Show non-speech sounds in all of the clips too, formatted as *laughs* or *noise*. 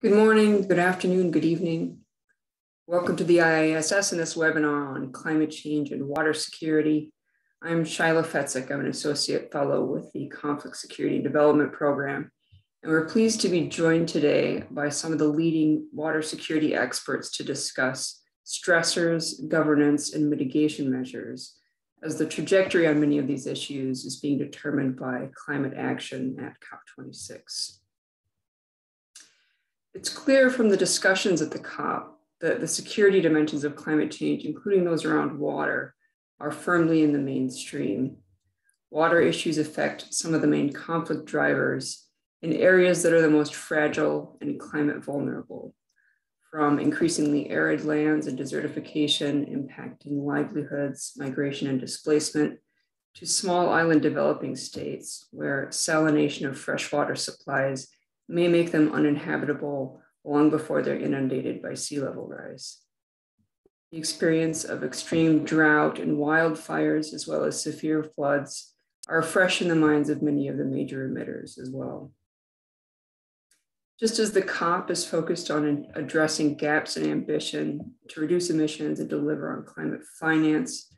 Good morning, good afternoon, good evening. Welcome to the IISS in this webinar on climate change and water security. I'm Shiloh Fetzek. I'm an associate fellow with the Conflict Security and Development Program. And we're pleased to be joined today by some of the leading water security experts to discuss stressors, governance, and mitigation measures as the trajectory on many of these issues is being determined by climate action at COP26. It's clear from the discussions at the COP that the security dimensions of climate change, including those around water, are firmly in the mainstream. Water issues affect some of the main conflict drivers in areas that are the most fragile and climate vulnerable, from increasingly arid lands and desertification impacting livelihoods, migration, and displacement, to small island developing states where salination of freshwater supplies may make them uninhabitable long before they're inundated by sea level rise. The experience of extreme drought and wildfires, as well as severe floods, are fresh in the minds of many of the major emitters as well. Just as the COP is focused on addressing gaps in ambition to reduce emissions and deliver on climate finance,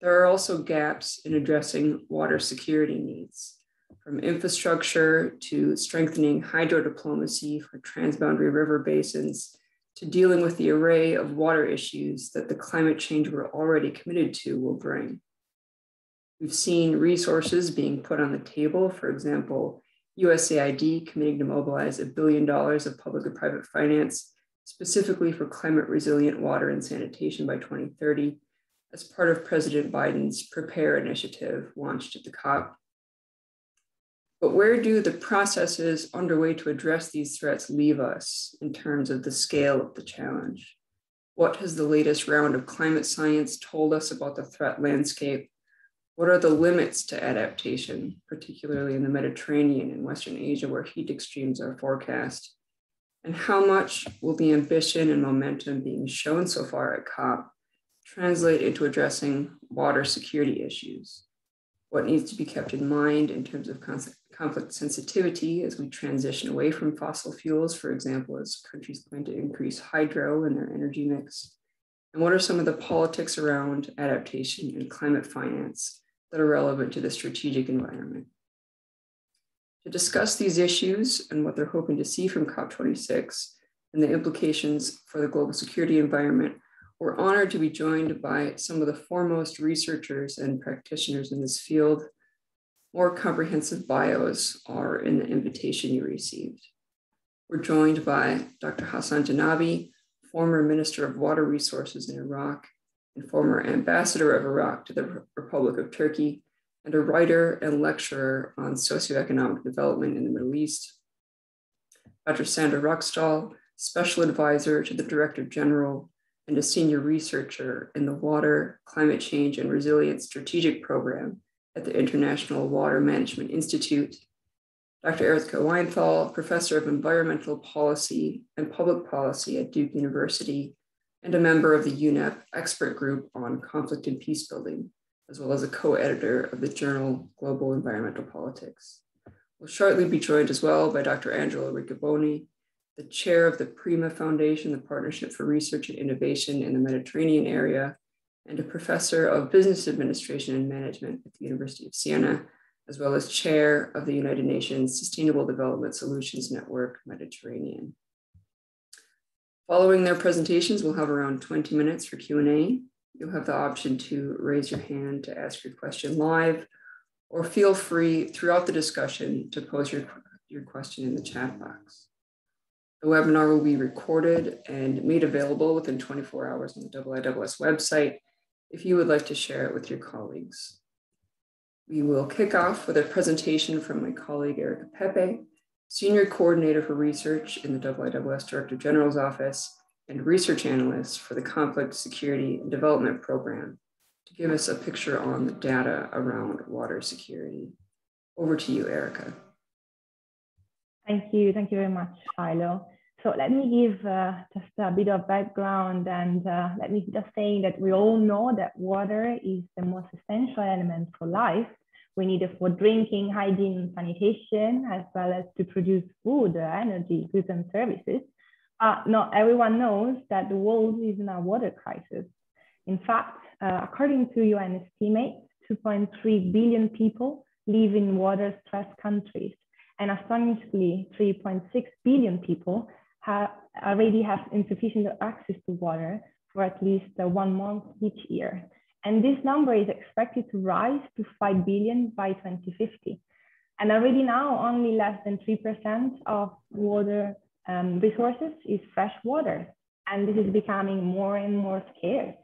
there are also gaps in addressing water security needs from infrastructure to strengthening hydro diplomacy for transboundary river basins to dealing with the array of water issues that the climate change we're already committed to will bring. We've seen resources being put on the table, for example, USAID committing to mobilize a billion dollars of public and private finance specifically for climate resilient water and sanitation by 2030 as part of President Biden's Prepare initiative launched at the COP but where do the processes underway to address these threats leave us in terms of the scale of the challenge? What has the latest round of climate science told us about the threat landscape? What are the limits to adaptation, particularly in the Mediterranean and Western Asia, where heat extremes are forecast? And how much will the ambition and momentum being shown so far at COP translate into addressing water security issues? What needs to be kept in mind in terms of conflict sensitivity as we transition away from fossil fuels, for example, as countries plan to increase hydro in their energy mix? And what are some of the politics around adaptation and climate finance that are relevant to the strategic environment? To discuss these issues and what they're hoping to see from COP26 and the implications for the global security environment, we're honored to be joined by some of the foremost researchers and practitioners in this field more comprehensive bios are in the invitation you received. We're joined by Dr. Hassan Janabi, former Minister of Water Resources in Iraq and former Ambassador of Iraq to the Republic of Turkey, and a writer and lecturer on socioeconomic development in the Middle East. Dr. Sandra Ruckstuhl, Special Advisor to the Director General and a Senior Researcher in the Water, Climate Change, and Resilience Strategic Program at the International Water Management Institute, Dr. Erika Weinthal, Professor of Environmental Policy and Public Policy at Duke University, and a member of the UNEP expert group on conflict and peace building, as well as a co-editor of the journal Global Environmental Politics. We'll shortly be joined as well by Dr. Angelo Riccaboni, the chair of the PRIMA Foundation, the Partnership for Research and Innovation in the Mediterranean Area, and a professor of business administration and management at the University of Siena, as well as chair of the United Nations Sustainable Development Solutions Network Mediterranean. Following their presentations, we'll have around 20 minutes for Q&A. You'll have the option to raise your hand to ask your question live, or feel free throughout the discussion to pose your, your question in the chat box. The webinar will be recorded and made available within 24 hours on the IISS website if you would like to share it with your colleagues. We will kick off with a presentation from my colleague Erica Pepe, Senior Coordinator for Research in the IISS Director General's Office and Research Analyst for the Conflict, Security, and Development Program to give us a picture on the data around water security. Over to you, Erica. Thank you. Thank you very much, Shiloh. So let me give uh, just a bit of background and uh, let me just say that we all know that water is the most essential element for life, We need it for drinking, hygiene, sanitation, as well as to produce food, energy, goods, and services. Uh, not everyone knows that the world is in a water crisis. In fact, uh, according to UN estimates, 2.3 billion people live in water-stressed countries, and astonishingly, 3.6 billion people already have insufficient access to water for at least uh, one month each year. And this number is expected to rise to 5 billion by 2050. And already now, only less than 3% of water um, resources is fresh water. And this is becoming more and more scarce.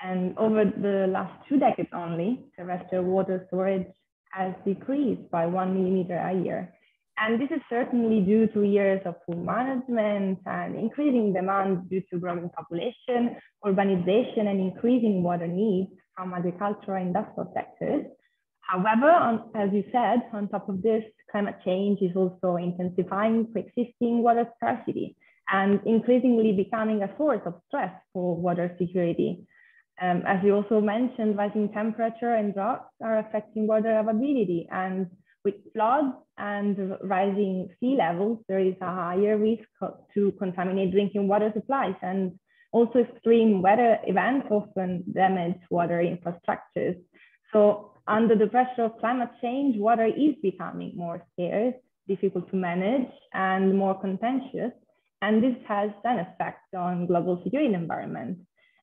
And over the last two decades only, terrestrial water storage has decreased by one millimeter a year. And this is certainly due to years of poor management and increasing demand due to growing population, urbanization, and increasing water needs from agricultural and industrial sectors. However, on, as you said, on top of this, climate change is also intensifying pre-existing water scarcity and increasingly becoming a source of stress for water security. Um, as you also mentioned, rising temperature and droughts are affecting water availability and with floods and rising sea levels, there is a higher risk to contaminate drinking water supplies. And also extreme weather events often damage water infrastructures. So under the pressure of climate change, water is becoming more scarce, difficult to manage, and more contentious. And this has an effect on global security environment.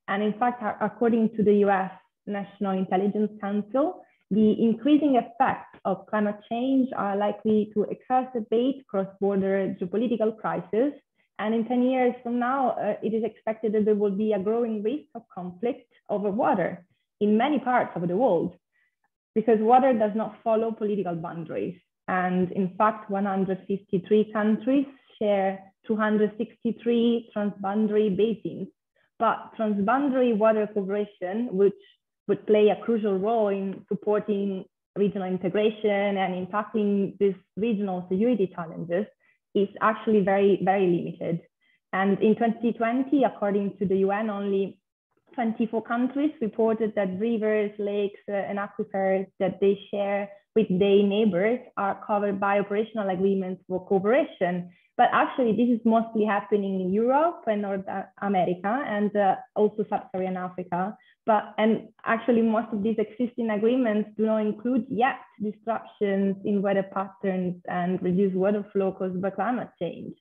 And in fact, according to the US National Intelligence Council, the increasing effects of climate change are likely to exacerbate cross-border geopolitical crises. And in 10 years from now, uh, it is expected that there will be a growing risk of conflict over water in many parts of the world because water does not follow political boundaries. And in fact, 153 countries share 263 transboundary basins. But transboundary water cooperation, which would play a crucial role in supporting regional integration and in tackling these regional security challenges is actually very, very limited. And in 2020, according to the UN, only 24 countries reported that rivers, lakes, uh, and aquifers that they share with their neighbors are covered by operational agreements for cooperation. But actually, this is mostly happening in Europe and North America and uh, also sub-Saharan Africa. But and actually, most of these existing agreements do not include yet disruptions in weather patterns and reduced water flow caused by climate change.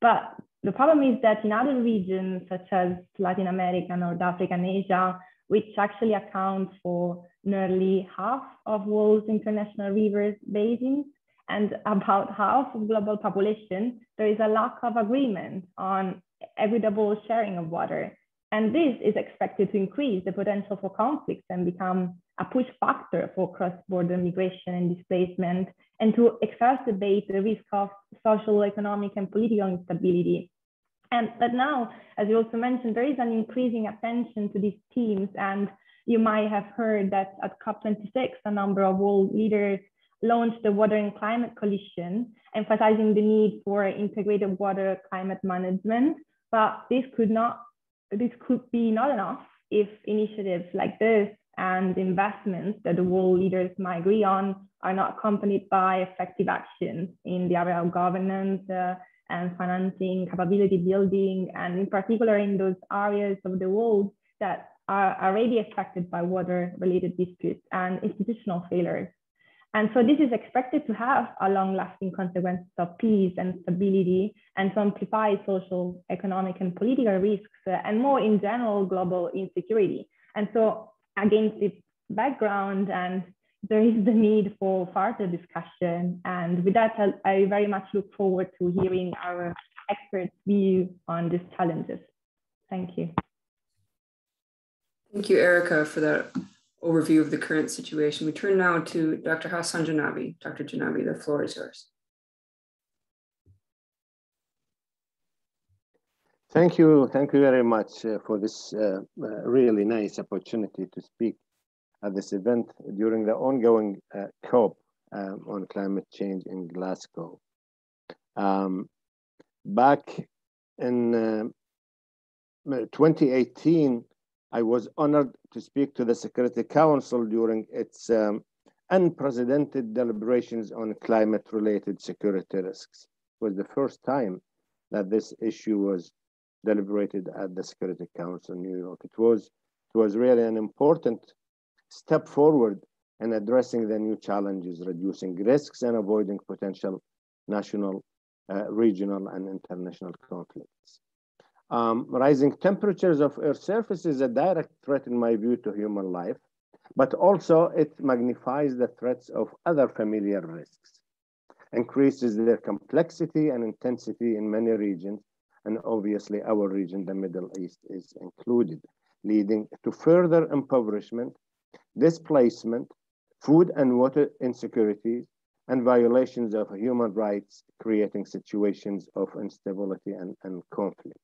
But the problem is that in other regions, such as Latin America, North Africa, and Asia, which actually account for nearly half of world's international rivers basins, and about half of global population, there is a lack of agreement on equitable sharing of water. And this is expected to increase the potential for conflicts and become a push factor for cross-border migration and displacement, and to exacerbate the risk of social, economic, and political instability. And but now, as you also mentioned, there is an increasing attention to these themes, and you might have heard that at COP26, a number of world leaders launched the Water and Climate Coalition, emphasizing the need for integrated water climate management. But this could not, this could be not enough if initiatives like this and investments that the world leaders might agree on are not accompanied by effective actions in the area of governance uh, and financing, capability building, and in particular in those areas of the world that are already affected by water related disputes and institutional failures. And so this is expected to have a long-lasting consequence of peace and stability and to amplify social, economic, and political risks, uh, and more in general, global insecurity. And so against this background, and there is the need for further discussion. And with that, I, I very much look forward to hearing our experts' view on these challenges. Thank you. Thank you, Erica, for that overview of the current situation. We turn now to Dr. Hassan Janabi. Dr. Janabi, the floor is yours. Thank you. Thank you very much uh, for this uh, uh, really nice opportunity to speak at this event during the ongoing uh, COP um, on climate change in Glasgow. Um, back in uh, 2018, I was honored to speak to the Security Council during its um, unprecedented deliberations on climate-related security risks. It was the first time that this issue was deliberated at the Security Council in New York. It was, it was really an important step forward in addressing the new challenges, reducing risks and avoiding potential national, uh, regional, and international conflicts. Um, rising temperatures of Earth's surface is a direct threat, in my view, to human life, but also it magnifies the threats of other familiar risks, increases their complexity and intensity in many regions, and obviously our region, the Middle East, is included, leading to further impoverishment, displacement, food and water insecurities, and violations of human rights, creating situations of instability and, and conflict.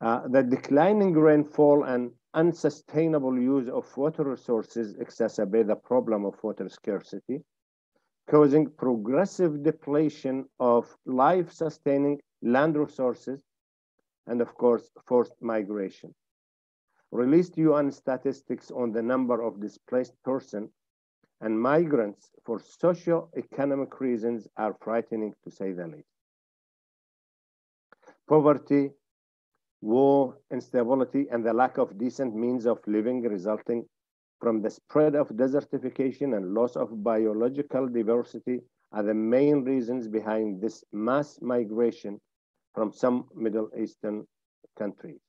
Uh, the declining rainfall and unsustainable use of water resources exacerbate the problem of water scarcity, causing progressive depletion of life-sustaining land resources, and of course, forced migration. Released UN statistics on the number of displaced persons and migrants for socio-economic reasons are frightening to say the least. Poverty, war, instability, and the lack of decent means of living resulting from the spread of desertification and loss of biological diversity are the main reasons behind this mass migration from some Middle Eastern countries.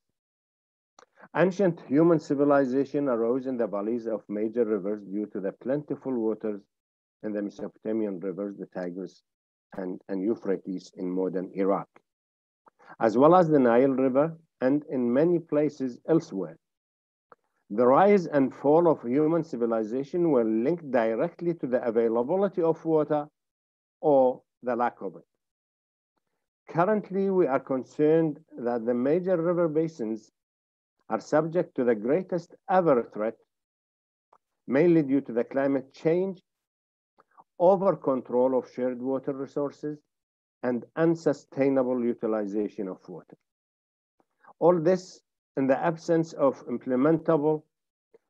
Ancient human civilization arose in the valleys of major rivers due to the plentiful waters in the Mesopotamian rivers, the Tigris and, and Euphrates in modern Iraq as well as the Nile River and in many places elsewhere. The rise and fall of human civilization were linked directly to the availability of water or the lack of it. Currently, we are concerned that the major river basins are subject to the greatest ever threat, mainly due to the climate change, over control of shared water resources, and unsustainable utilization of water. All this in the absence of implementable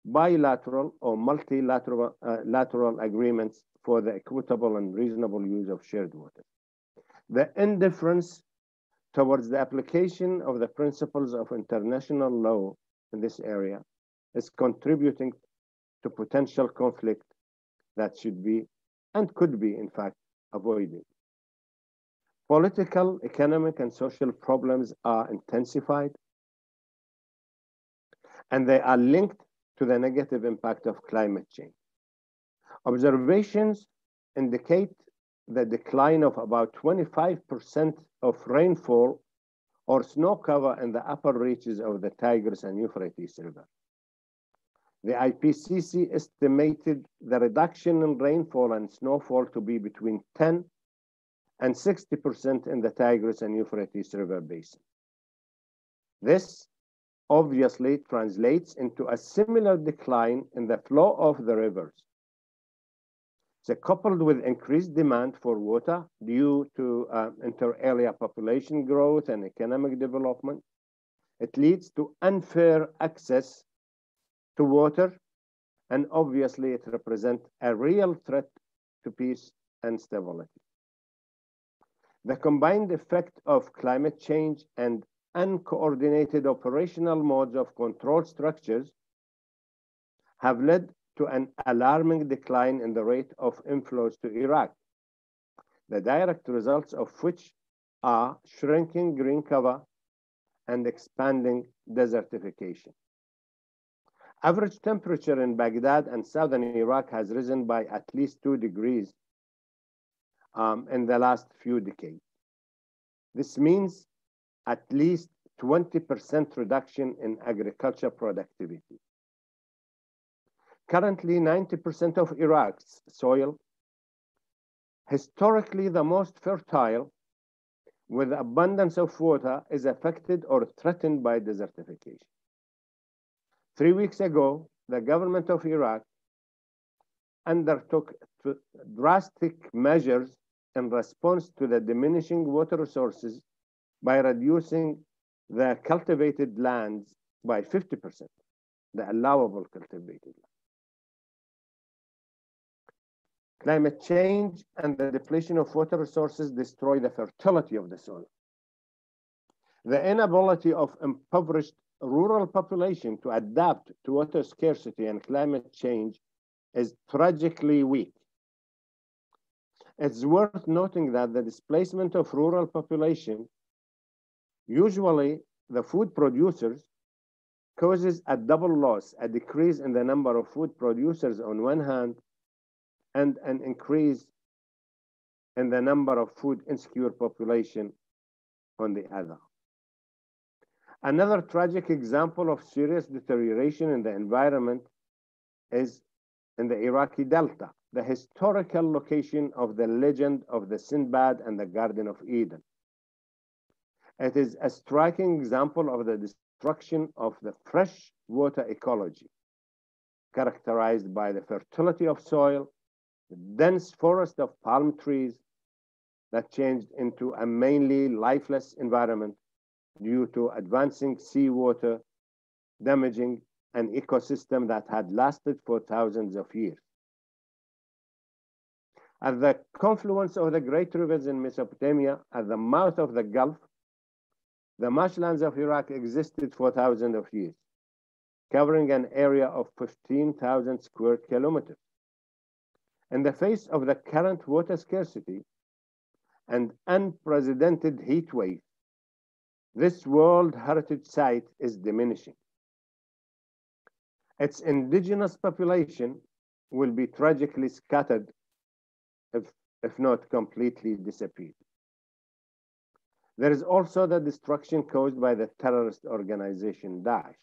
bilateral or multilateral uh, lateral agreements for the equitable and reasonable use of shared water. The indifference towards the application of the principles of international law in this area is contributing to potential conflict that should be and could be, in fact, avoided. Political, economic, and social problems are intensified, and they are linked to the negative impact of climate change. Observations indicate the decline of about 25% of rainfall or snow cover in the upper reaches of the Tigris and Euphrates River. The IPCC estimated the reduction in rainfall and snowfall to be between 10 and 60% in the Tigris and Euphrates River basin. This obviously translates into a similar decline in the flow of the rivers. So coupled with increased demand for water due to uh, inter area population growth and economic development, it leads to unfair access to water, and obviously it represents a real threat to peace and stability. The combined effect of climate change and uncoordinated operational modes of control structures have led to an alarming decline in the rate of inflows to Iraq, the direct results of which are shrinking green cover and expanding desertification. Average temperature in Baghdad and southern Iraq has risen by at least two degrees um, in the last few decades. This means at least 20% reduction in agriculture productivity. Currently, 90% of Iraq's soil, historically the most fertile, with abundance of water, is affected or threatened by desertification. Three weeks ago, the government of Iraq undertook drastic measures in response to the diminishing water resources by reducing the cultivated lands by 50%, the allowable cultivated land. Climate change and the depletion of water resources destroy the fertility of the soil. The inability of impoverished rural population to adapt to water scarcity and climate change is tragically weak. It's worth noting that the displacement of rural population, usually the food producers, causes a double loss, a decrease in the number of food producers on one hand, and an increase in the number of food insecure population on the other. Another tragic example of serious deterioration in the environment is in the Iraqi Delta, the historical location of the legend of the Sinbad and the Garden of Eden. It is a striking example of the destruction of the fresh water ecology, characterized by the fertility of soil, the dense forest of palm trees that changed into a mainly lifeless environment due to advancing seawater damaging an ecosystem that had lasted for thousands of years. At the confluence of the great rivers in Mesopotamia, at the mouth of the Gulf, the marshlands of Iraq existed for thousands of years, covering an area of 15,000 square kilometers. In the face of the current water scarcity and unprecedented heat wave, this World Heritage Site is diminishing. Its indigenous population will be tragically scattered if, if not completely disappeared. There is also the destruction caused by the terrorist organization Daesh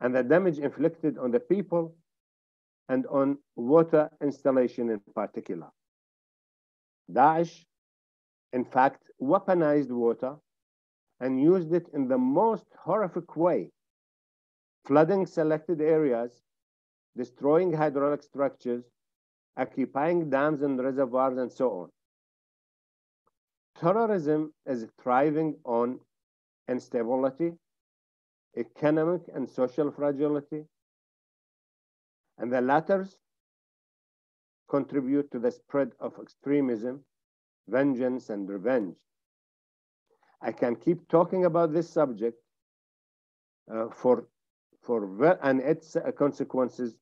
and the damage inflicted on the people and on water installation in particular. Daesh in fact, weaponized water and used it in the most horrific way, flooding selected areas, destroying hydraulic structures, occupying dams and reservoirs, and so on. Terrorism is thriving on instability, economic and social fragility, and the latter contribute to the spread of extremism vengeance and revenge. I can keep talking about this subject uh, for, for and its consequences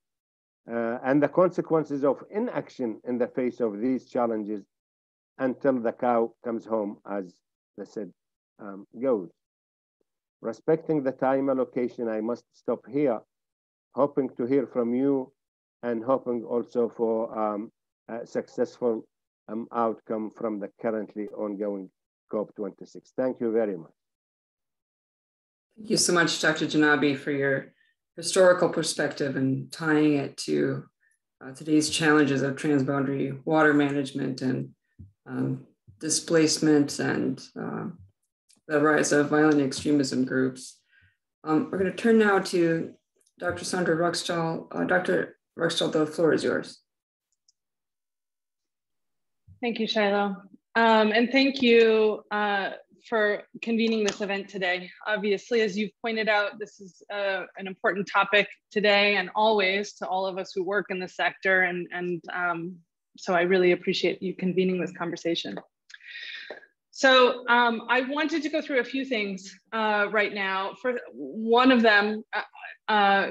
uh, and the consequences of inaction in the face of these challenges until the cow comes home, as the said um, goes. Respecting the time allocation, I must stop here, hoping to hear from you and hoping also for um, successful um, outcome from the currently ongoing COP26. Thank you very much. Thank you so much, Dr. Janabi, for your historical perspective and tying it to uh, today's challenges of transboundary water management and um, displacement and uh, the rise of violent extremism groups. Um, we're going to turn now to Dr. Sandra Ruckstuhl. Uh, Dr. Ruckstuhl, the floor is yours. Thank you, Shiloh. Um, and thank you uh, for convening this event today. Obviously, as you've pointed out, this is uh, an important topic today and always to all of us who work in the sector. And, and um, so I really appreciate you convening this conversation. So um, I wanted to go through a few things uh, right now. For one of them, uh, uh,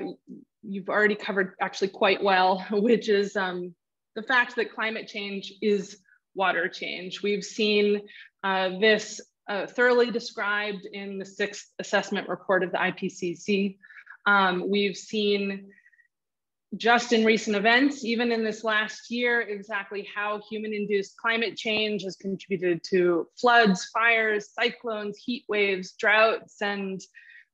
you've already covered actually quite well, *laughs* which is um, the fact that climate change is water change. We've seen uh, this uh, thoroughly described in the sixth assessment report of the IPCC. Um, we've seen just in recent events, even in this last year, exactly how human induced climate change has contributed to floods, fires, cyclones, heat waves, droughts, and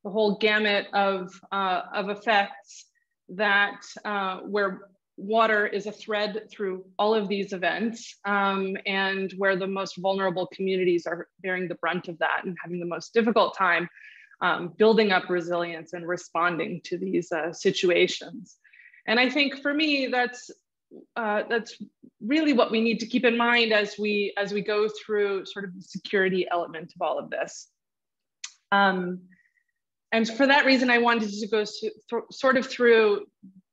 the whole gamut of, uh, of effects that uh, where water is a thread through all of these events um, and where the most vulnerable communities are bearing the brunt of that and having the most difficult time um, building up resilience and responding to these uh, situations. And I think for me, that's uh, that's really what we need to keep in mind as we as we go through sort of the security element of all of this. Um, and for that reason, I wanted to go sort of through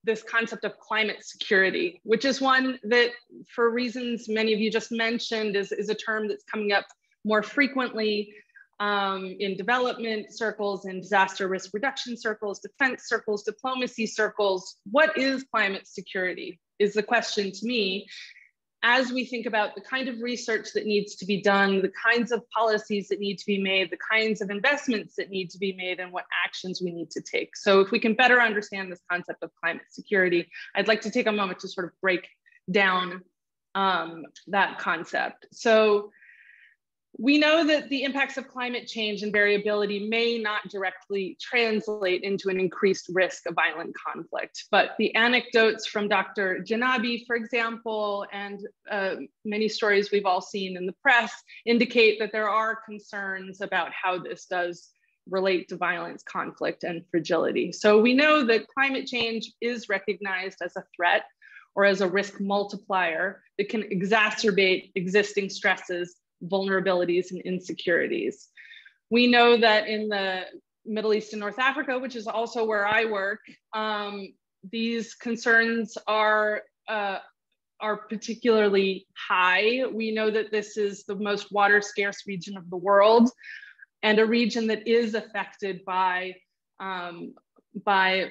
this concept of climate security, which is one that, for reasons many of you just mentioned, is, is a term that's coming up more frequently um, in development circles, in disaster risk reduction circles, defense circles, diplomacy circles. What is climate security is the question to me as we think about the kind of research that needs to be done, the kinds of policies that need to be made, the kinds of investments that need to be made, and what actions we need to take. So, if we can better understand this concept of climate security, I'd like to take a moment to sort of break down um, that concept. So, we know that the impacts of climate change and variability may not directly translate into an increased risk of violent conflict, but the anecdotes from Dr. Janabi, for example, and uh, many stories we've all seen in the press indicate that there are concerns about how this does relate to violence, conflict, and fragility. So we know that climate change is recognized as a threat or as a risk multiplier that can exacerbate existing stresses vulnerabilities and insecurities. We know that in the Middle East and North Africa, which is also where I work, um, these concerns are uh, are particularly high. We know that this is the most water scarce region of the world and a region that is affected by um, by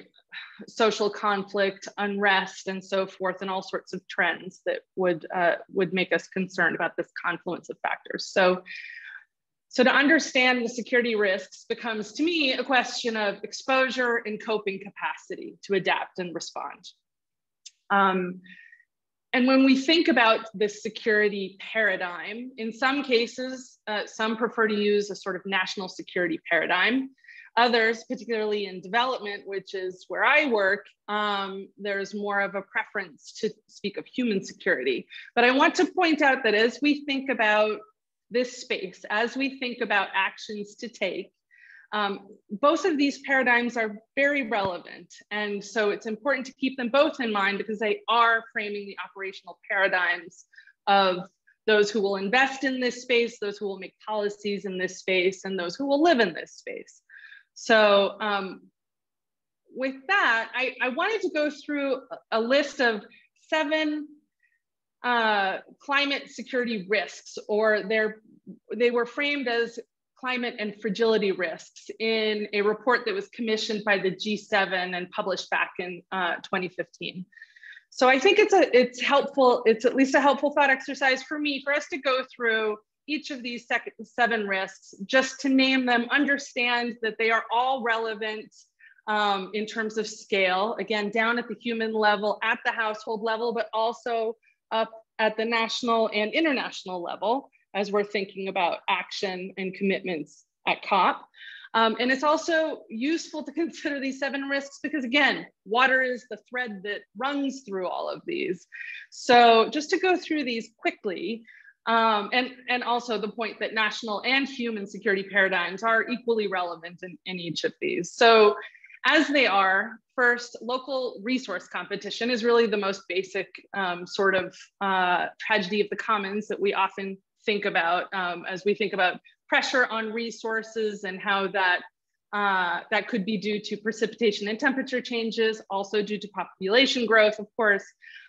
social conflict, unrest, and so forth, and all sorts of trends that would uh, would make us concerned about this confluence of factors. So, so to understand the security risks becomes, to me, a question of exposure and coping capacity to adapt and respond. Um, and when we think about this security paradigm, in some cases, uh, some prefer to use a sort of national security paradigm Others, particularly in development, which is where I work, um, there's more of a preference to speak of human security. But I want to point out that as we think about this space, as we think about actions to take, um, both of these paradigms are very relevant. And so it's important to keep them both in mind because they are framing the operational paradigms of those who will invest in this space, those who will make policies in this space, and those who will live in this space. So um, with that, I, I wanted to go through a list of seven uh, climate security risks, or they were framed as climate and fragility risks in a report that was commissioned by the G7 and published back in uh, 2015. So I think it's a it's helpful. It's at least a helpful thought exercise for me for us to go through each of these seven risks, just to name them, understand that they are all relevant um, in terms of scale, again, down at the human level, at the household level, but also up at the national and international level as we're thinking about action and commitments at COP. Um, and it's also useful to *laughs* consider these seven risks because again, water is the thread that runs through all of these. So just to go through these quickly, um, and, and also the point that national and human security paradigms are equally relevant in, in each of these. So as they are, first, local resource competition is really the most basic um, sort of uh, tragedy of the commons that we often think about um, as we think about pressure on resources and how that uh, that could be due to precipitation and temperature changes, also due to population growth, of course,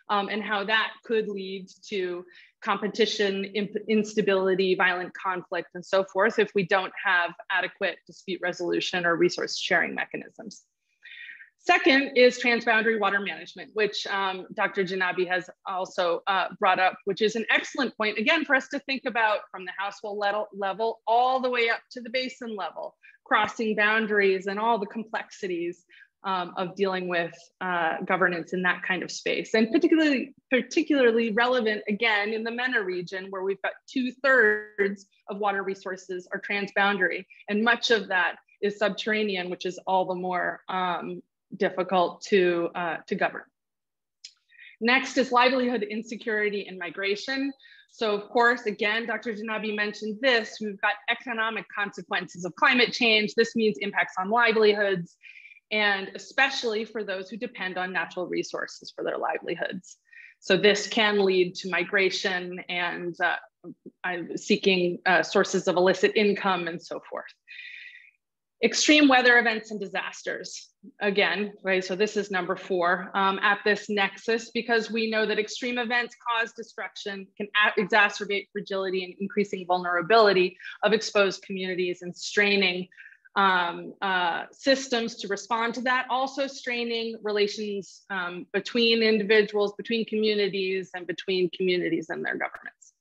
um, and how that could lead to competition, instability, violent conflict, and so forth if we don't have adequate dispute resolution or resource sharing mechanisms. Second is transboundary water management, which um, Dr. Janabi has also uh, brought up, which is an excellent point, again, for us to think about from the household level, level all the way up to the basin level, crossing boundaries and all the complexities um, of dealing with uh, governance in that kind of space. And particularly, particularly relevant again in the MENA region where we've got two thirds of water resources are transboundary and much of that is subterranean, which is all the more um, difficult to, uh, to govern. Next is livelihood insecurity and migration. So of course, again, Dr. Janabi mentioned this, we've got economic consequences of climate change. This means impacts on livelihoods and especially for those who depend on natural resources for their livelihoods. So this can lead to migration and uh, seeking uh, sources of illicit income and so forth. Extreme weather events and disasters. Again, right, so this is number four um, at this nexus because we know that extreme events cause destruction, can exacerbate fragility and increasing vulnerability of exposed communities and straining um, uh, systems to respond to that, also straining relations um, between individuals, between communities, and between communities and their governments.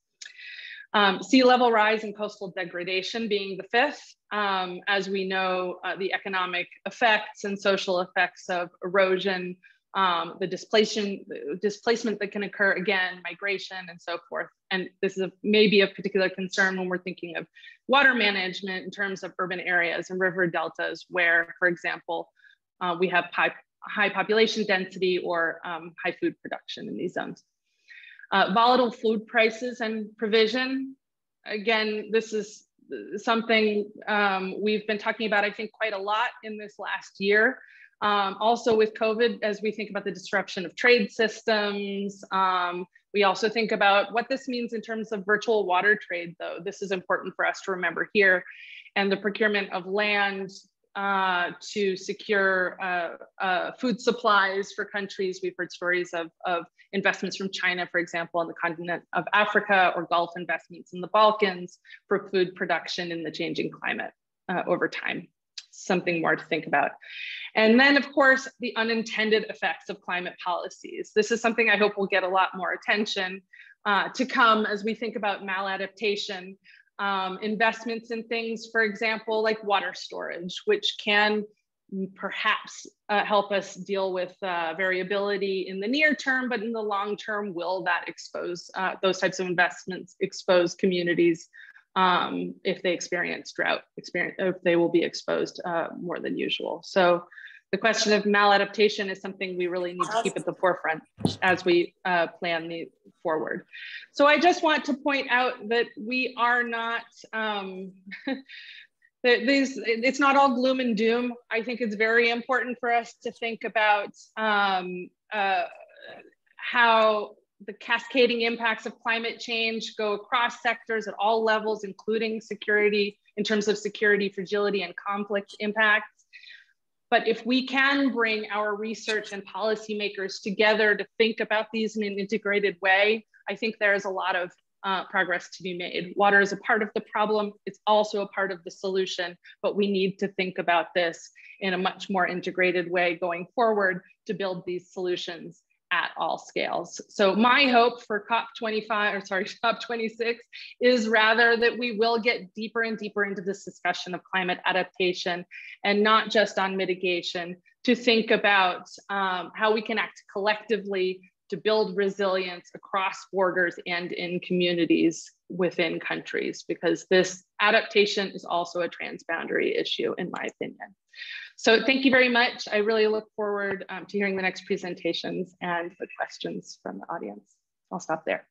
Um, sea level rise and coastal degradation being the fifth. Um, as we know, uh, the economic effects and social effects of erosion, um, the displacement, displacement that can occur again, migration and so forth. And this is maybe a particular concern when we're thinking of water management in terms of urban areas and river deltas where, for example, uh, we have high, high population density or um, high food production in these zones. Uh, volatile food prices and provision. Again, this is something um, we've been talking about, I think, quite a lot in this last year. Um, also with COVID, as we think about the disruption of trade systems, um, we also think about what this means in terms of virtual water trade, though. This is important for us to remember here. And the procurement of land uh, to secure uh, uh, food supplies for countries. We've heard stories of, of investments from China, for example, on the continent of Africa, or Gulf investments in the Balkans for food production in the changing climate uh, over time something more to think about. And then, of course, the unintended effects of climate policies. This is something I hope will get a lot more attention uh, to come as we think about maladaptation. Um, investments in things, for example, like water storage, which can perhaps uh, help us deal with uh, variability in the near term, but in the long term, will that expose uh, those types of investments expose communities um, if they experience drought, experience, if they will be exposed uh, more than usual. So the question of maladaptation is something we really need to keep at the forefront as we uh, plan the forward. So I just want to point out that we are not, um, *laughs* these, it's not all gloom and doom. I think it's very important for us to think about um, uh, how the cascading impacts of climate change go across sectors at all levels, including security, in terms of security, fragility, and conflict impacts. But if we can bring our research and policymakers together to think about these in an integrated way, I think there is a lot of uh, progress to be made. Water is a part of the problem, it's also a part of the solution, but we need to think about this in a much more integrated way going forward to build these solutions at all scales. So my hope for COP25 or sorry, *laughs* COP26 is rather that we will get deeper and deeper into this discussion of climate adaptation and not just on mitigation to think about um, how we can act collectively to build resilience across borders and in communities within countries because this adaptation is also a transboundary issue in my opinion. So thank you very much. I really look forward um, to hearing the next presentations and the questions from the audience. I'll stop there.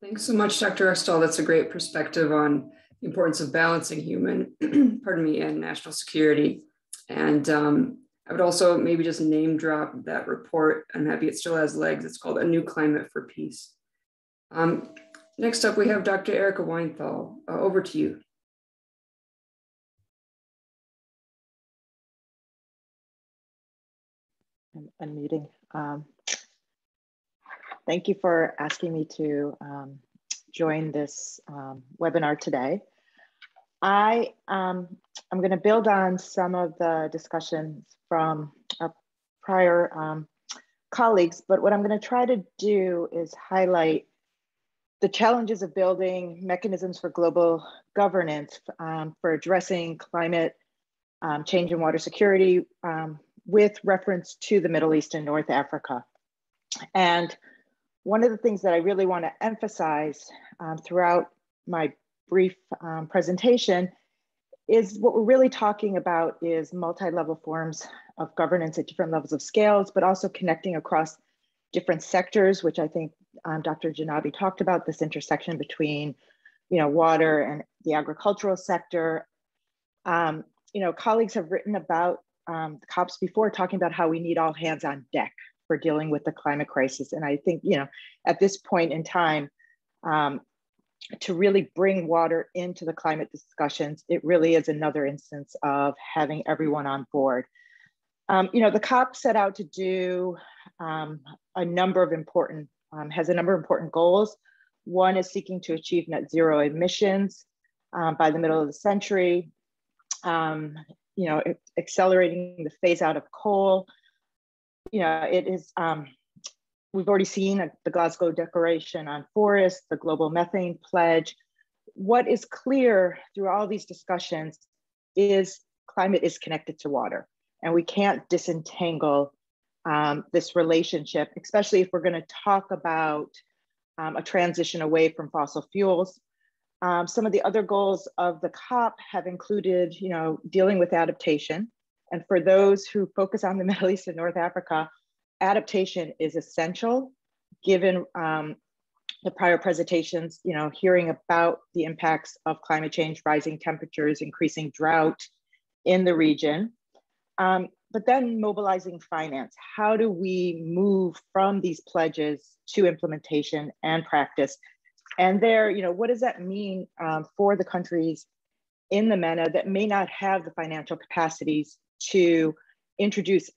Thanks so much, Dr. Ruckstuhl. That's a great perspective on the importance of balancing human, *clears throat* pardon me, and national security. And um, I would also maybe just name drop that report. I'm happy it still has legs. It's called A New Climate for Peace. Um, next up, we have Dr. Erika Weinthal. Uh, over to you. I'm unmuting. Um, thank you for asking me to um, join this um, webinar today. I, um, I'm gonna build on some of the discussions from prior um, colleagues, but what I'm gonna try to do is highlight the challenges of building mechanisms for global governance um, for addressing climate change and water security um, with reference to the Middle East and North Africa. And one of the things that I really want to emphasize um, throughout my brief um, presentation is what we're really talking about is multi-level forms of governance at different levels of scales, but also connecting across different sectors, which I think um, Dr. Janabi talked about, this intersection between you know, water and the agricultural sector. Um, you know, colleagues have written about um, the cops before talking about how we need all hands on deck for dealing with the climate crisis. And I think, you know, at this point in time, um, to really bring water into the climate discussions, it really is another instance of having everyone on board. Um, you know, the COP set out to do um, a number of important, um, has a number of important goals. One is seeking to achieve net zero emissions um, by the middle of the century. Um, you know, accelerating the phase out of coal. You know, it is, um, we've already seen the Glasgow Declaration on Forests, the Global Methane Pledge. What is clear through all these discussions is climate is connected to water, and we can't disentangle um, this relationship, especially if we're going to talk about um, a transition away from fossil fuels. Um, some of the other goals of the COP have included, you know, dealing with adaptation. And for those who focus on the *laughs* Middle East and North Africa, adaptation is essential given um, the prior presentations, you know, hearing about the impacts of climate change, rising temperatures, increasing drought in the region. Um, but then mobilizing finance. How do we move from these pledges to implementation and practice? And there, you know, what does that mean um, for the countries in the MENA that may not have the financial capacities to introduce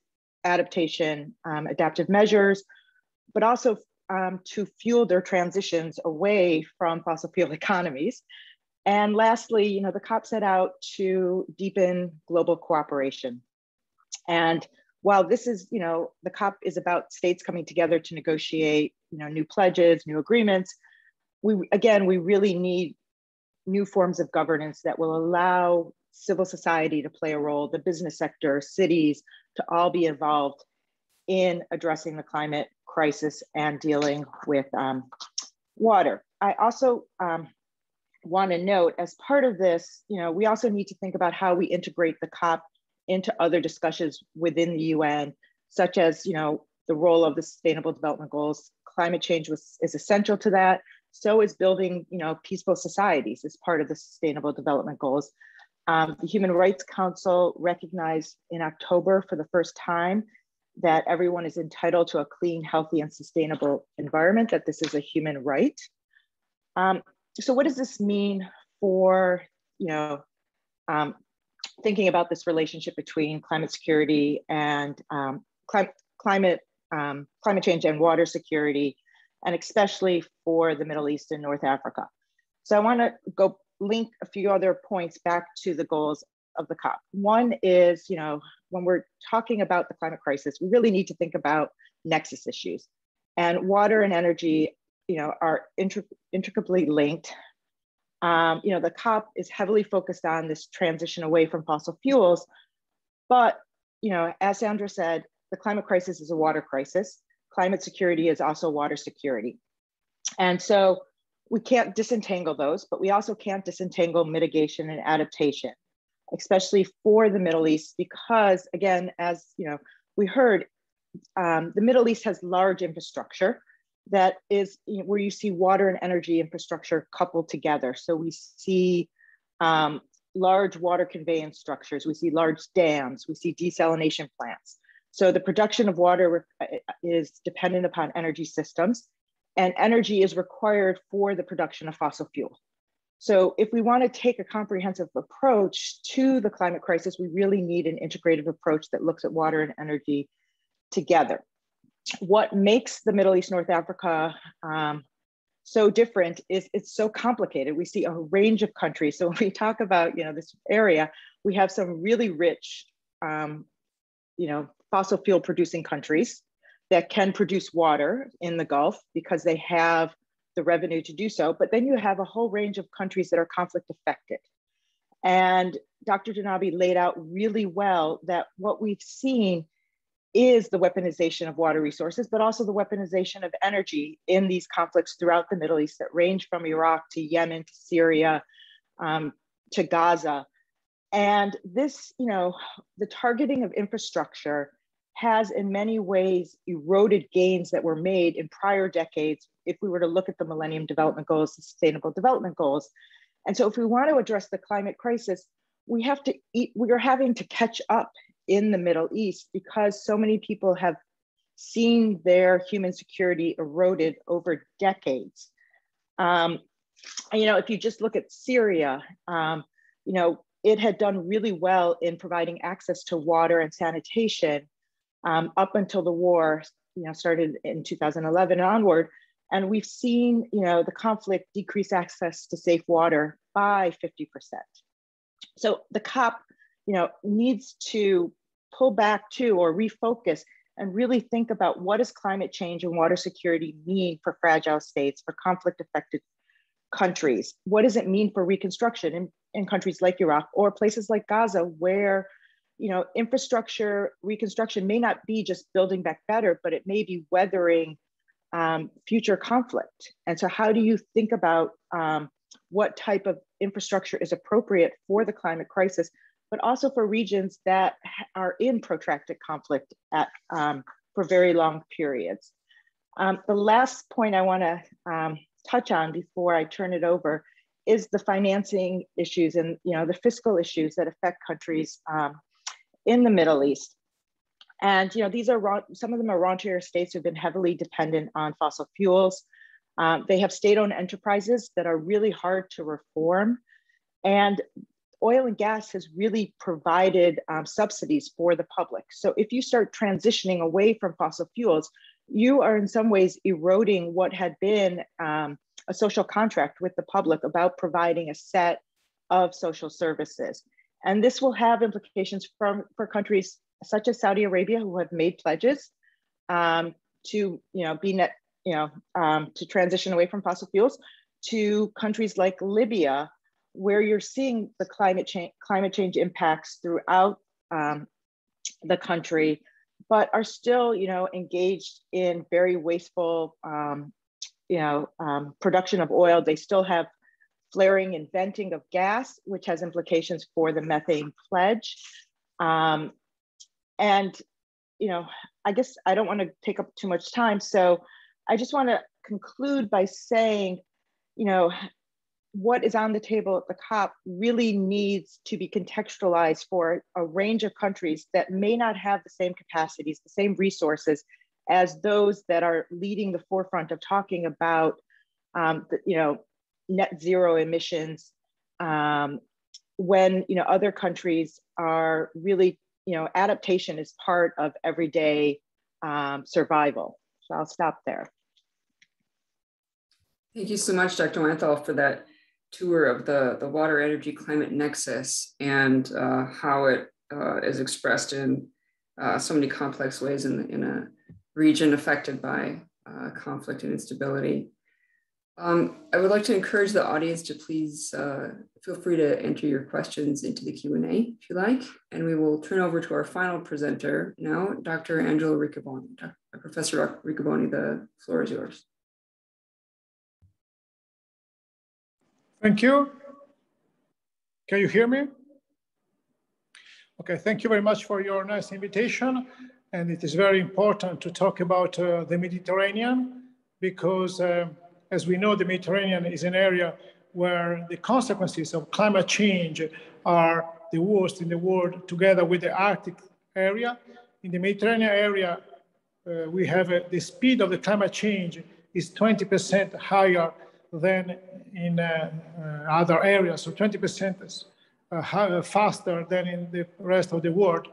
adaptation, um, adaptive measures, but also um, to fuel their transitions away from fossil fuel *laughs* economies. And lastly, you know, the COP set out to deepen global cooperation. And while this is, you know, the COP is about states coming together to negotiate, you know, new pledges, new agreements, we again, we really need new forms of governance that will allow civil society to play a role, the business sector, cities, to all be involved in addressing the climate crisis and dealing with um, water. I also um, want to note as part of this, you know, we also need to think about how we integrate the COP into other discussions within the UN, such as, you know, the role of the Sustainable Development Goals. Climate change was, is essential to that. So is building, you know, peaceful societies as part of the Sustainable Development Goals. Um, the Human Rights Council recognized in October for the first time that everyone is entitled to a clean, healthy, and sustainable environment, that this is a human right. Um, so what does this mean for, you know, um, thinking about this relationship between climate security and um, cli climate, um, climate change and water security, and especially for the Middle East and North Africa. So I wanna go link a few other points back to the goals of the COP. One is, you know, when we're talking about the climate crisis, we really need to think about nexus issues. And water and energy, you know, are intricately linked. Um, you know, the COP is heavily focused on this transition away from fossil fuels. But, you know, as Sandra said, the climate crisis is a water crisis. Climate security is also water security. And so we can't disentangle those, but we also can't disentangle mitigation and adaptation, especially for the Middle East, because again, as you know, we heard, um, the Middle East has large infrastructure that is you know, where you see water and energy infrastructure coupled together. So we see um, large water conveyance structures, we see large dams, we see desalination plants. So the production of water uh, is dependent upon energy systems and energy is required for the production of fossil fuel. So if we want to take a comprehensive approach to the climate crisis, we really need an integrative approach that looks at water and energy together. What makes the Middle East, North Africa um, so different is it's so complicated. We see a range of countries. So *laughs* when we talk about you know this area, we have some really rich, um, you know, fossil fuel producing countries that can produce water in the Gulf because they have the revenue to do so. But then you have a whole range of countries that are conflict affected. And Dr. Janabi laid out really well that what we've seen is the weaponization of water resources, but also the weaponization of energy in these conflicts throughout the Middle East that range from Iraq to Yemen to Syria um, to Gaza. And this, you know, the targeting of infrastructure has in many ways eroded gains that were made in prior decades if we were to look at the Millennium Development Goals, the Sustainable Development Goals. And so if we want to address the climate crisis, we have to eat, we are having to catch up in the Middle East because so many people have seen their human security eroded over decades. Um, you know, if you just look at Syria, um, you know, it had done really well in providing access to water and sanitation um, up until the war, you know, started in 2011 and onward. And we've seen, you know, the conflict decrease access to safe water by 50%. So the COP, you know, needs to pull back to or refocus and really think about what does climate change and water security mean for fragile states, for conflict affected countries? What does it mean for reconstruction in, in countries like Iraq or places like Gaza where you know, infrastructure reconstruction may not be just building back better, but it may be weathering um, future conflict. And so, how do you think about um, what type of infrastructure is appropriate for the climate crisis, but also for regions that are in protracted conflict at, um, for very long periods? Um, the last point I want to um, touch on before I turn it over is the financing issues and you know the fiscal issues that affect countries um, in the Middle East. And you know these are some of them are rentier states who've been heavily dependent on fossil fuels. Um, they have state-owned enterprises that are really hard to reform, and oil and gas has really provided um, subsidies for the public. So if you start transitioning away from fossil fuels, you are in some ways eroding what had been um, a social contract with the public about providing a set of social services. And this will have implications from, for countries such as Saudi Arabia who have made pledges um, to you know, be net, you know, um, to transition away from fossil fuels, to countries like Libya, where you're seeing the climate change, climate change impacts throughout um, the country, but are still, you know, engaged in very wasteful, um, you know, um, production of oil. They still have flaring and venting of gas, which has implications for the methane pledge. Um, and, you know, I guess I don't want to take up too much time. So I just want to conclude by saying, you know, what is on the table at the COP really needs to be contextualized for a range of countries that may not have the same capacities, the same resources as those that are leading the forefront of talking about, um, the, you know, net zero emissions um, when, you know, other countries are really, you know, adaptation is part of everyday um, survival. So I'll stop there. Thank you so much, Dr. Weinthal, for that tour of the, the water energy climate nexus and uh, how it uh, is expressed in uh, so many complex ways in, in a region affected by uh, conflict and instability. Um, I would like to encourage the audience to please uh, feel free to enter your questions into the Q&A if you like, and we will turn over to our final presenter now, Dr. Angelo Riccaboni. Dr. Professor Riccaboni, the floor is yours. Thank you. Can you hear me? Okay, thank you very much for your nice invitation. And it is very important to talk about uh, the Mediterranean because uh, as we know, the Mediterranean is an area where the consequences of climate change are the worst in the world together with the Arctic area. In the Mediterranean area, uh, we have uh, the speed of the climate change is 20% higher than in uh, uh, other areas, so 20% uh, faster than in the rest of the world.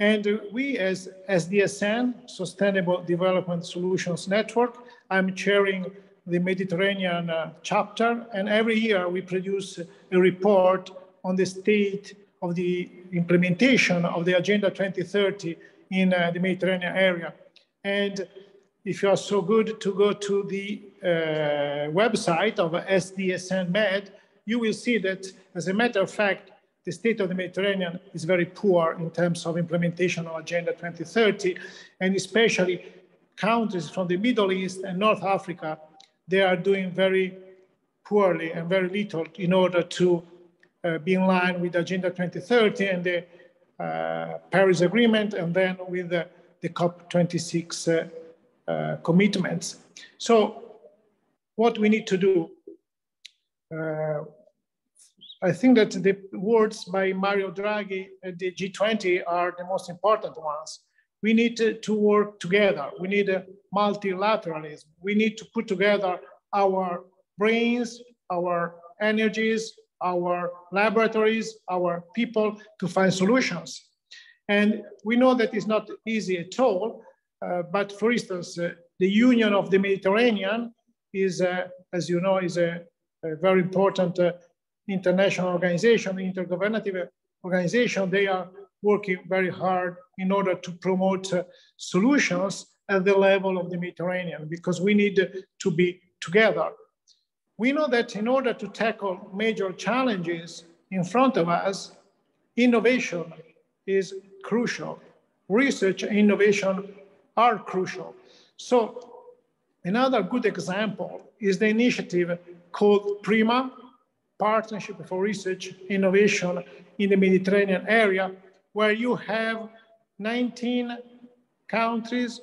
And we as SDSN, Sustainable Development Solutions Network, I'm chairing the Mediterranean uh, chapter, and every year we produce a report on the state of the implementation of the Agenda 2030 in uh, the Mediterranean area. And if you are so good to go to the uh, website of SDSN Med, you will see that, as a matter of fact, the state of the Mediterranean is very poor in terms of implementation of Agenda 2030, and especially countries from the Middle East and North Africa, they are doing very poorly and very little in order to uh, be in line with Agenda 2030 and the uh, Paris Agreement, and then with the, the COP26 uh, uh, commitments. So what we need to do uh, I think that the words by Mario Draghi at the G20 are the most important ones. We need to, to work together. We need multilateralism. We need to put together our brains, our energies, our laboratories, our people to find solutions. And we know that it's not easy at all, uh, but for instance, uh, the Union of the Mediterranean is, uh, as you know, is a, a very important uh, international organization, intergovernative organization. They are working very hard in order to promote uh, solutions at the level of the Mediterranean because we need to be together. We know that in order to tackle major challenges in front of us, innovation is crucial. Research and innovation are crucial. So another good example is the initiative called PRIMA, Partnership for Research Innovation in the Mediterranean area, where you have 19 countries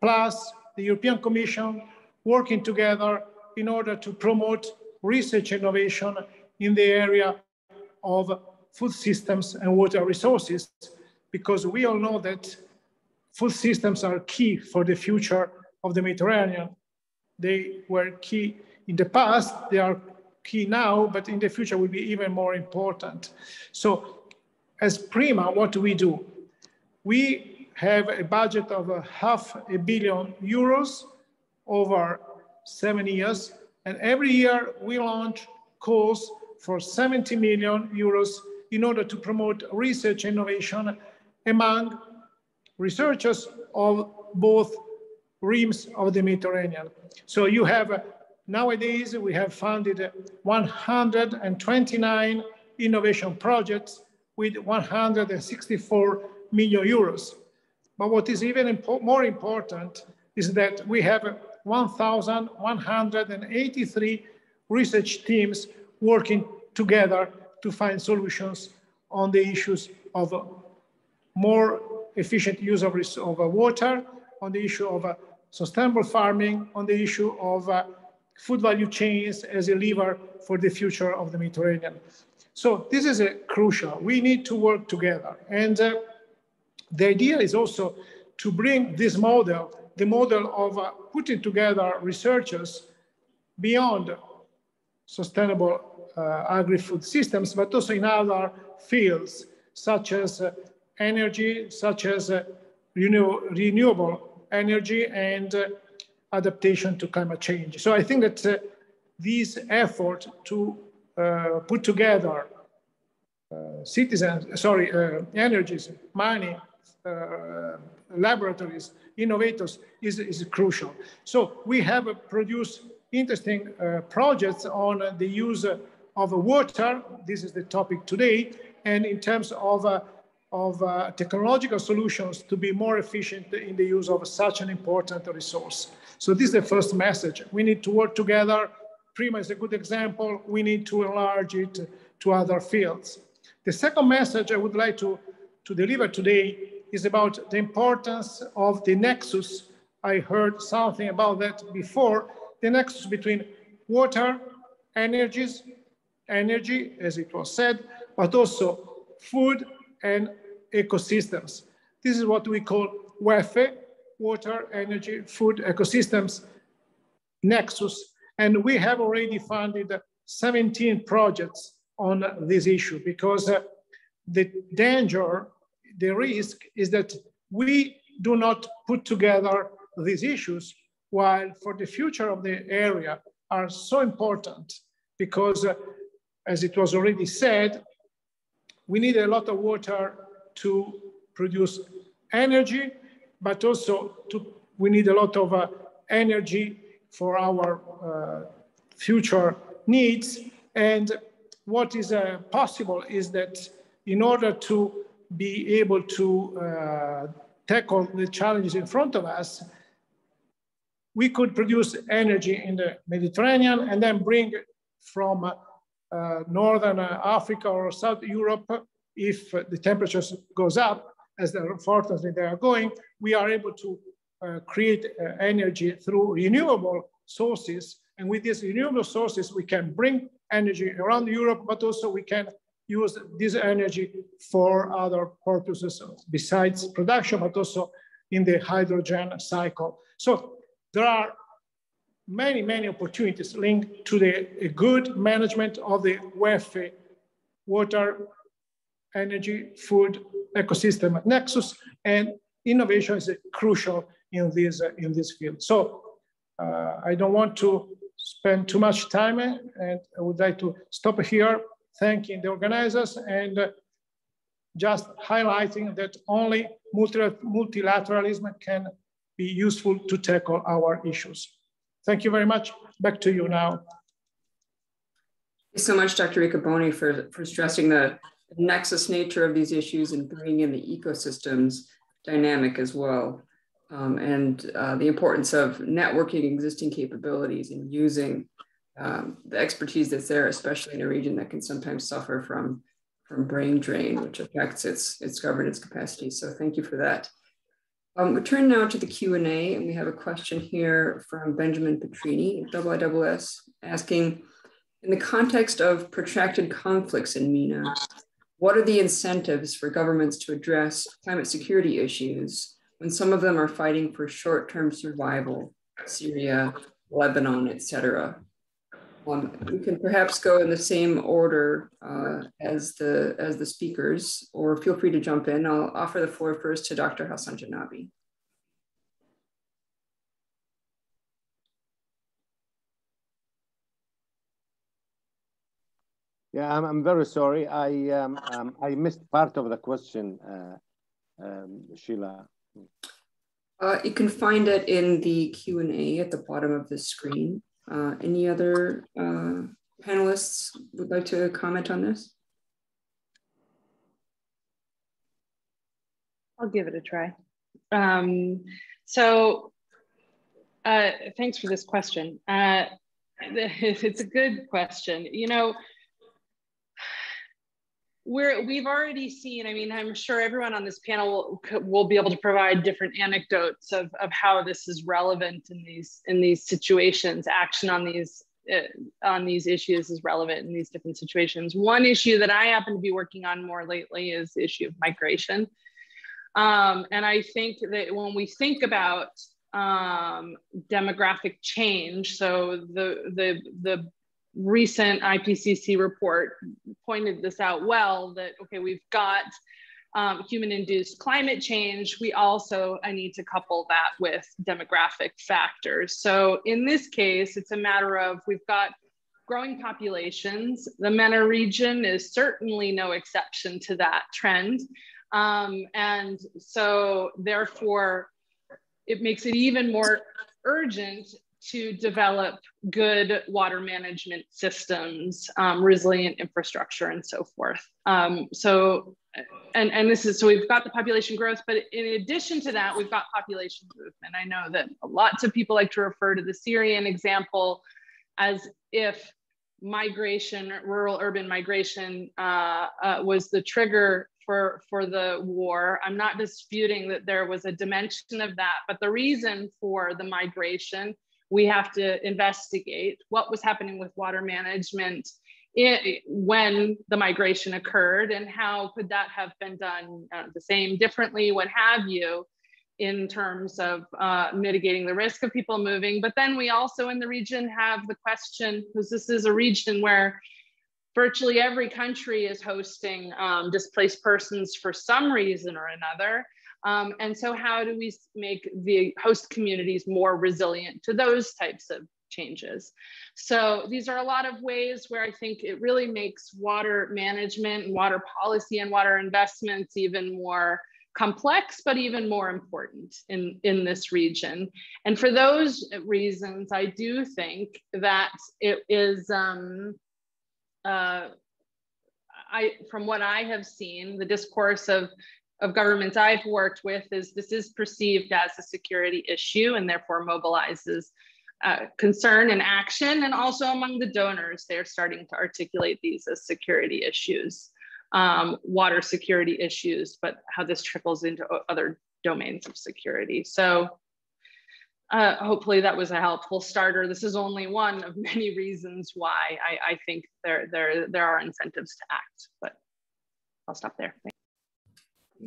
plus the European Commission working together in order to promote research innovation in the area of food systems and water resources, because we all know that food systems are key for the future of the Mediterranean. They were key in the past, they are key now, but in the future will be even more important. So as Prima, what do we do? We have a budget of a half a billion euros over seven years. And every year we launch calls for 70 million euros in order to promote research innovation among researchers of both rims of the Mediterranean. So you have, uh, nowadays, we have funded 129 innovation projects with 164 million euros. But what is even impo more important is that we have 1,183 research teams working together to find solutions on the issues of more efficient use of, of water, on the issue of sustainable farming, on the issue of food value chains as a lever for the future of the Mediterranean. So this is a crucial. We need to work together. And uh, the idea is also to bring this model, the model of uh, putting together researchers beyond sustainable uh, agri-food systems, but also in other fields, such as uh, energy, such as uh, renew renewable energy and uh, adaptation to climate change. So I think that uh, this effort to uh, put together uh, citizens, sorry, uh, energies, money, laboratories, innovators is, is crucial. So we have produced interesting projects on the use of water. This is the topic today. And in terms of of uh, technological solutions to be more efficient in the use of such an important resource. So this is the first message. We need to work together. Prima is a good example. We need to enlarge it to other fields. The second message I would like to, to deliver today is about the importance of the nexus. I heard something about that before, the nexus between water, energies, energy, as it was said, but also food and ecosystems. This is what we call WEFE, Water, Energy, Food Ecosystems Nexus. And we have already funded 17 projects on this issue because uh, the danger, the risk is that we do not put together these issues while for the future of the area are so important because uh, as it was already said, we need a lot of water to produce energy, but also to, we need a lot of uh, energy for our uh, future needs. And what is uh, possible is that in order to be able to uh, tackle the challenges in front of us, we could produce energy in the Mediterranean and then bring from uh, Northern Africa or South Europe if the temperatures goes up, as unfortunately they are going, we are able to create uh, energy through renewable sources. And with these renewable sources, we can bring energy around Europe, but also we can use this energy for other purposes besides production, but also in the hydrogen cycle. So there are many, many opportunities linked to the good management of the water, energy, food ecosystem nexus, and innovation is crucial in this, uh, in this field. So uh, I don't want to spend too much time and I would like to stop here thanking the organizers and uh, just highlighting that only multilateralism can be useful to tackle our issues. Thank you very much. Back to you now. Thank you so much, Dr. Riccaboni, for, for stressing the nexus nature of these issues and bringing in the ecosystems dynamic as well. Um, and uh, the importance of networking existing capabilities and using um, the expertise that's there, especially in a region that can sometimes suffer from, from brain drain, which affects its, its governance capacity. So thank you for that. Um, we turn now to the Q&A, and we have a question here from Benjamin Petrini, IISS, asking, in the context of protracted conflicts in MENA, what are the incentives for governments to address climate security issues when some of them are fighting for short-term survival, Syria, Lebanon, etc.? Um, we can perhaps go in the same order uh, as the as the speakers, or feel free to jump in. I'll offer the floor first to Dr. Hassan Janabi. Yeah, I'm, I'm very sorry. I um, um, I missed part of the question, uh, um, Shiloh. Uh, you can find it in the Q&A at the bottom of the screen. Uh, any other uh, panelists would like to comment on this? I'll give it a try. Um, so uh, thanks for this question. Uh, *laughs* it's a good question. You know, we're we've already seen i mean i'm sure everyone on this panel will, will be able to provide different anecdotes of, of how this is relevant in these in these situations. Action on these uh, on these issues is relevant in these different situations. One issue that i happen to be working on more lately is the issue of migration. Um, and i think that when we think about um, demographic change so the the the recent IPCC report pointed this out well that, okay, we've got um, human induced climate change. We also I need to couple that with demographic factors. So in this case, it's a matter of we've got growing populations. The MENA region is certainly no exception to that trend. Um, and so therefore, it makes it even more urgent to develop good water management systems, um, resilient infrastructure, and so forth. Um, so, and, and this is, so we've got the population growth, but in addition to that, we've got population movement. I know that lots of people like to refer to the Syrian example as if migration, rural urban migration uh, uh, was the trigger for, for the war. I'm not disputing that there was a dimension of that, but the reason for the migration we have to investigate what was happening with water management when the migration occurred and how could that have been done uh, the same differently what have you in terms of uh, mitigating the risk of people moving. But then we also in the region have the question because this is a region where virtually every country is hosting um, displaced persons for some reason or another um, and so how do we make the host communities more resilient to those types of changes? So these are a lot of ways where I think it really makes water management and water policy and water investments even more complex, but even more important in, in this region. And for those reasons, I do think that it is, um, uh, I, from what I have seen, the discourse of of governments I've worked with is this is perceived as a security issue and therefore mobilizes uh, concern and action. And also among the donors, they're starting to articulate these as security issues, um, water security issues, but how this trickles into other domains of security. So uh, hopefully that was a helpful starter. This is only one of many reasons why I, I think there, there, there are incentives to act, but I'll stop there. Thanks,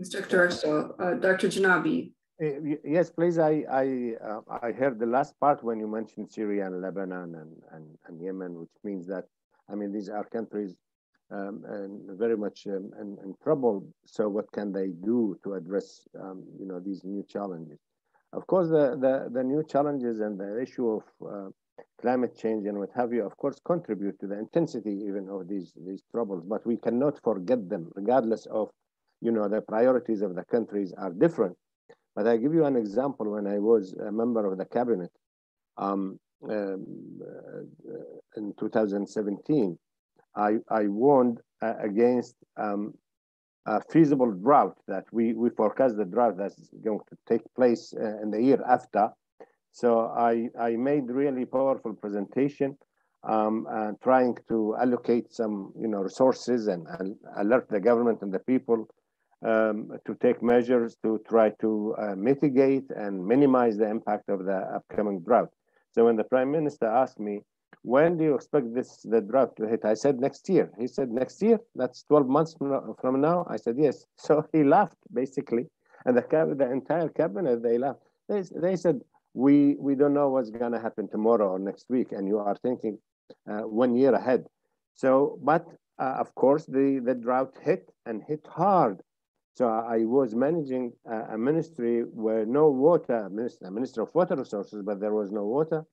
Dr. Ruckstuhl. Uh, Dr. Janabi, yes, please. I I uh, I heard the last part when you mentioned Syria and Lebanon and, and, and Yemen, which means that I mean these are countries um, and very much um, in, in, trouble. So what can they do to address um, you know these new challenges? Of course, the, the, the new challenges and the issue of uh, climate change and what have you, of course, contribute to the intensity even of these these troubles. But we cannot forget them, regardless of you know the priorities of the countries are different. But I give you an example. When I was a member of the cabinet um, um, uh, in 2017, I, I warned uh, against um, a feasible drought that we, we forecast the drought that's going to take place uh, in the year after. So I, I made really powerful presentation um, uh, trying to allocate some you know resources and, and alert the government and the people um, to take measures to try to uh, mitigate and minimize the impact of the upcoming drought. So when the prime minister asked me, when do you expect this the drought to hit? I said next year. He said next year. That's 12 months from now. I said yes. So *laughs* he laughed basically, and the the entire cabinet they laughed. They, they said we we don't know what's going to happen tomorrow or next week, and you are thinking uh, one year ahead. So, but uh, of course the the drought hit and hit hard. So I was managing a, ministry where no water, minister, minister of water resources, but there was no water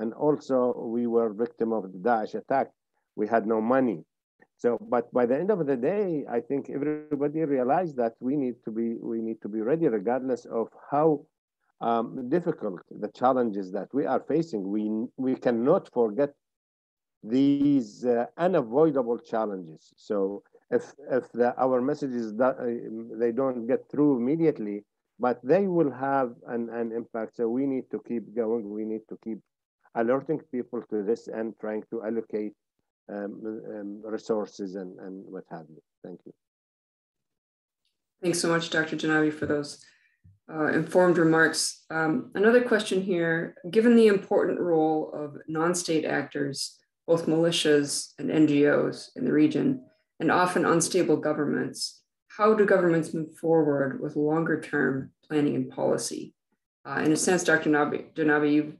and also we were victim of the Daesh attack. We had no money. So, but by the end of the day, I think everybody realized that we need to be we need to be ready, regardless of how um, difficult the challenges that we are facing. We we cannot forget these uh, unavoidable challenges. So, if if the, our messages that uh, they don't get through immediately, but they will have an, an impact. So we need to keep going. We need to keep alerting people to this and trying to allocate um, um, resources and, and what have you. Thank you. Thanks so much, Dr. Janabi, for those uh, informed remarks. Um, another question here, given the important role of non-state actors, both militias and NGOs in the region, and often unstable governments, how do governments move forward with longer term planning and policy? Uh, in a sense, Dr. Janabi, you've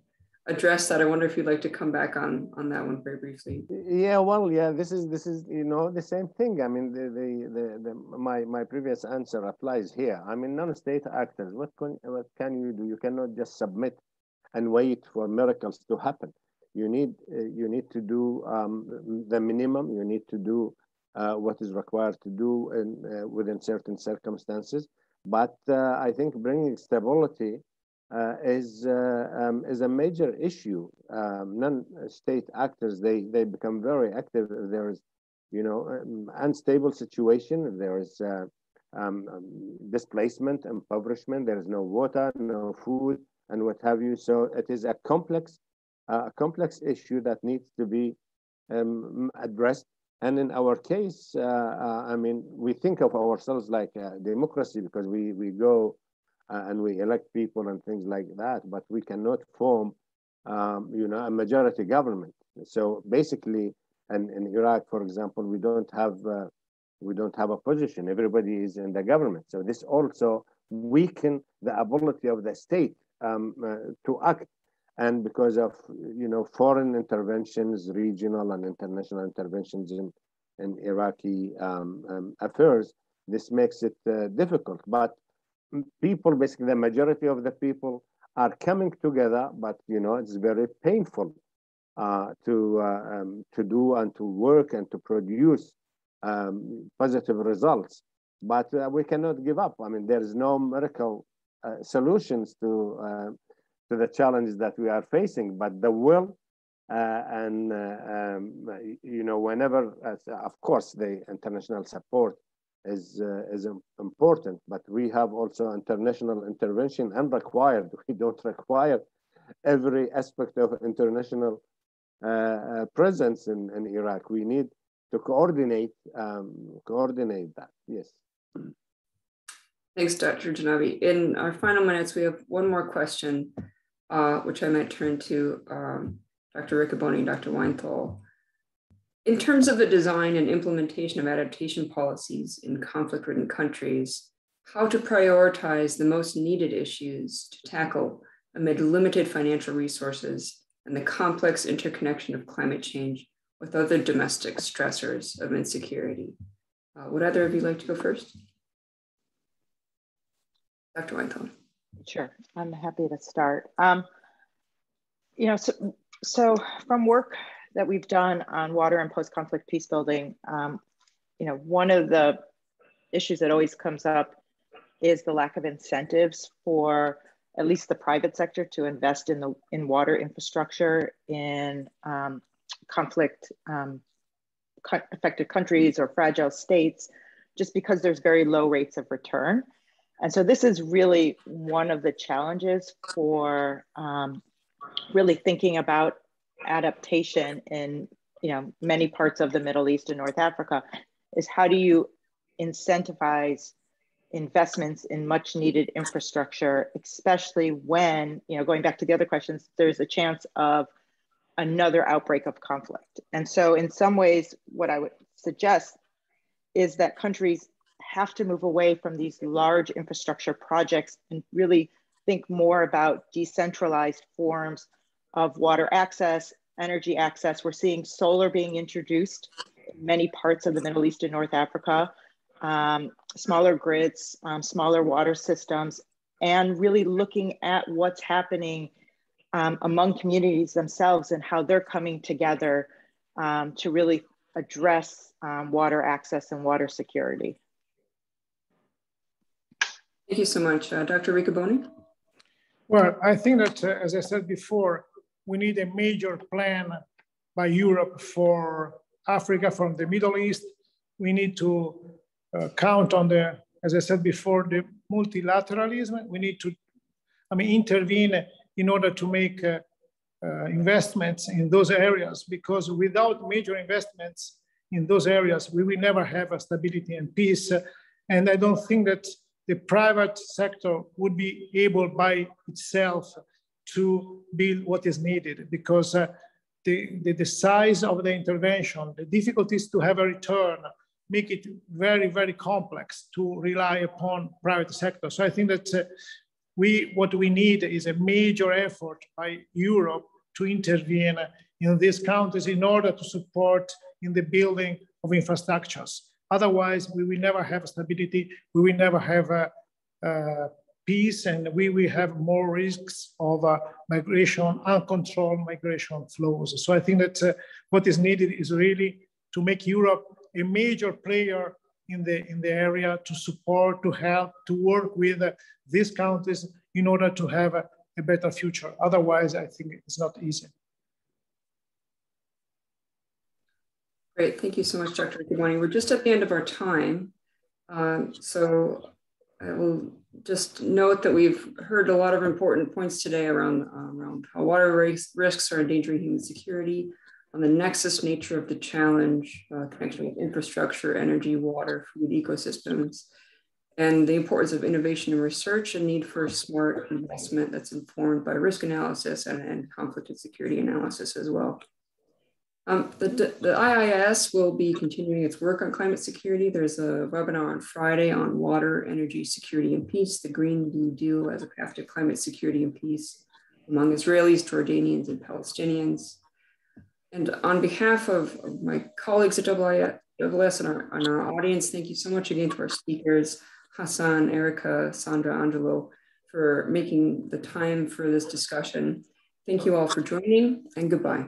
address that. I wonder if you'd like to come back on on that one very briefly. Yeah, well, yeah, this is this is you know the same thing. I mean, the the the, the my my previous answer applies here. I mean, non-state actors. What can what can you do? You cannot just submit and wait for miracles to happen. You need uh, you need to do um, the minimum. You need to do what is required to do in, uh, within certain circumstances. But uh, I think bringing stability uh, is uh, um, is a major issue. Um, non-state actors they they become very active. if There is, you know, um, unstable situation. There is uh, um, um, displacement, impoverishment. There is no water, no food, and what have you. So it is a complex, uh, a complex issue that needs to be um, addressed. And in our case, uh, uh, I mean, we think of ourselves like democracy because we we go uh, and we elect people and things like that, but we cannot form, um, you know, a majority government. So basically, and in Iraq, for example, we don't have uh, we don't have a position. Everybody is in the government. So this also weaken the ability of the state um, uh, to act. And because of you know foreign interventions, regional and international interventions in in Iraqi um, um affairs, this makes it uh, difficult. But people, basically the majority of the people are coming together, but you know, it's very painful uh, to, uh, um, to do and to work and to produce um, positive results. But uh, we cannot give up. I mean, there's no miracle uh, solutions to, uh, to the challenges that we are facing, but the will uh, and, um, you know, whenever, of course, the international support is uh, is important but we have also international intervention and required *laughs* we don't require every aspect of international uh, uh, presence in, in iraq. We need to coordinate um, coordinate that. Yes. Thanks dr janabi. In our final minutes we have one more question uh, which i might turn to um, dr riccaboni and dr weinthal in terms of the design and implementation of adaptation policies in conflict ridden countries, how to prioritize the most needed issues to tackle amid limited financial resources and the complex interconnection of climate change with other domestic stressors of insecurity. Uh, would either of you like to go first? Dr. Weinthal. Sure, I'm happy to start. Um, you know, so, so from work that we've done on water and post-conflict peace building, um, you know, one of the issues that always comes up is the lack of incentives for at least the private sector to invest in the in water infrastructure in um, conflict um, affected countries or fragile states, just because there's very low rates of return. And so this is really one of the challenges for um, really thinking about adaptation in you know many parts of the Middle East and North Africa is how do you incentivize investments in much needed infrastructure, especially when, you know, going back to the other questions, there's a chance of another outbreak of conflict. And so in some ways, what I would suggest is that countries have to move away from these large infrastructure projects and really think more about decentralized forms of water access, energy access. We're seeing solar being introduced in many parts of the Middle East and North Africa, um, smaller grids, um, smaller water systems, and really looking at what's happening um, among communities themselves and how they're coming together um, to really address um, water access and water security. Thank you so much. Uh, Dr. Riccaboni? Well, I think that, uh, as I said before, we need a major plan by Europe for Africa from the Middle East. We need to uh, count on the, as I said before, the multilateralism. We need to, I mean, intervene in order to make uh, uh, investments in those areas because without major investments in those areas, we will never have a stability and peace. And I don't think that the private sector would be able by itself to build what is needed because uh, the, the, the, size of the intervention, the difficulties to have a return, make it very, very complex to rely upon private sector. So I think that uh, we, what we need is a major effort by Europe to intervene in these countries in order to support in the building of infrastructures. Otherwise, we will never have stability, we will never have a, a peace, and we will have more risks of uh, migration, uncontrolled migration flows. So I think that uh, what is needed is really to make Europe a major player in the, in the area to support, to help, to work with uh, these countries in order to have a, a better future. Otherwise, I think it's not easy. Great, thank you so much, Dr. Good morning. We're just at the end of our time. Um, so I will just note that we've heard a lot of important points today around, um, around how water risks are endangering human security, on the nexus nature of the challenge, uh, connection with infrastructure, energy, water, food ecosystems, and the importance of innovation and research and need for smart investment that's informed by risk analysis and, and conflict and security analysis as well. Um, the, the IISS will be continuing its work on climate security. There's a webinar on Friday on water, energy, security, and peace, the Green New Deal as a path to climate security and peace among Israelis, Jordanians, and Palestinians. And on behalf of, my colleagues at IISS and our, and our audience, thank you so much again to our speakers, Hassan, Erica, Sandra, Angelo, for making the time for this discussion. Thank you all for joining and goodbye.